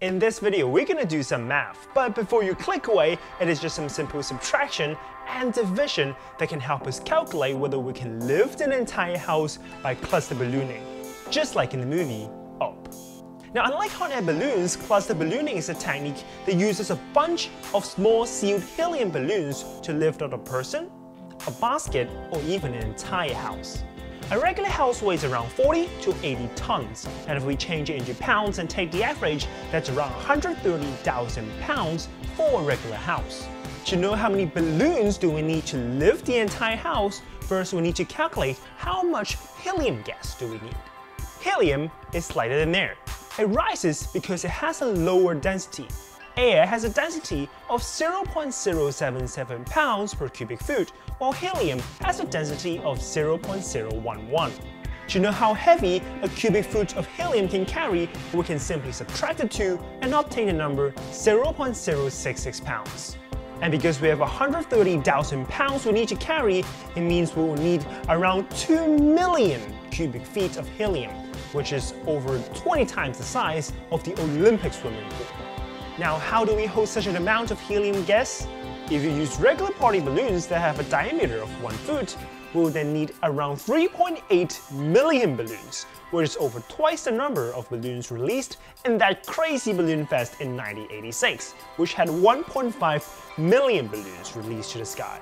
In this video, we're gonna do some math, but before you click away, it is just some simple subtraction and division that can help us calculate whether we can lift an entire house by cluster ballooning, just like in the movie Up. Now, unlike hot air balloons, cluster ballooning is a technique that uses a bunch of small sealed helium balloons to lift out a person, a basket, or even an entire house. A regular house weighs around 40 to 80 tons, and if we change it into pounds and take the average, that's around 130,000 pounds for a regular house. To know how many balloons do we need to lift the entire house, first we need to calculate how much helium gas do we need. Helium is lighter than air. It rises because it has a lower density, Air has a density of 0.077 pounds per cubic foot, while helium has a density of 0.011. To know how heavy a cubic foot of helium can carry, we can simply subtract the two and obtain the number 0.066 pounds. And because we have 130,000 pounds we need to carry, it means we will need around 2 million cubic feet of helium, which is over 20 times the size of the Olympic swimming pool. Now, how do we hold such an amount of helium gas? If you use regular party balloons that have a diameter of 1 foot, we'll then need around 3.8 million balloons, which is over twice the number of balloons released in that crazy balloon fest in 1986, which had 1.5 million balloons released to the sky.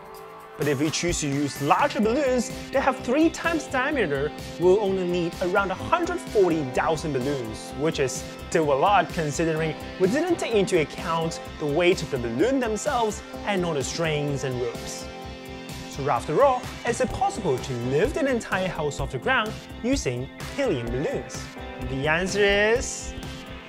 But if we choose to use larger balloons that have three times diameter, we'll only need around 140,000 balloons, which is still a lot considering we didn't take into account the weight of the balloon themselves and all the strings and ropes. So after all, is it possible to lift an entire house off the ground using helium balloons? The answer is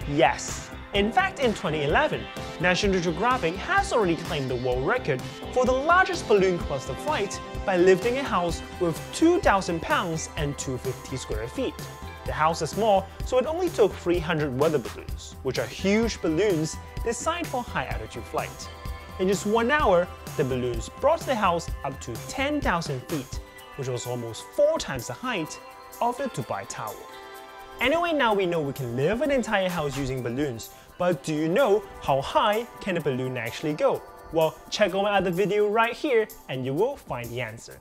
yes. In fact, in 2011, National Geographic has already claimed the world record for the largest balloon cluster flight by lifting a house with 2,000 pounds and 250 square feet. The house is small, so it only took 300 weather balloons, which are huge balloons designed for high altitude flight. In just one hour, the balloons brought the house up to 10,000 feet, which was almost four times the height of the Dubai Tower. Anyway, now we know we can live an entire house using balloons, but do you know how high can a balloon actually go? Well, check out my other video right here and you will find the answer.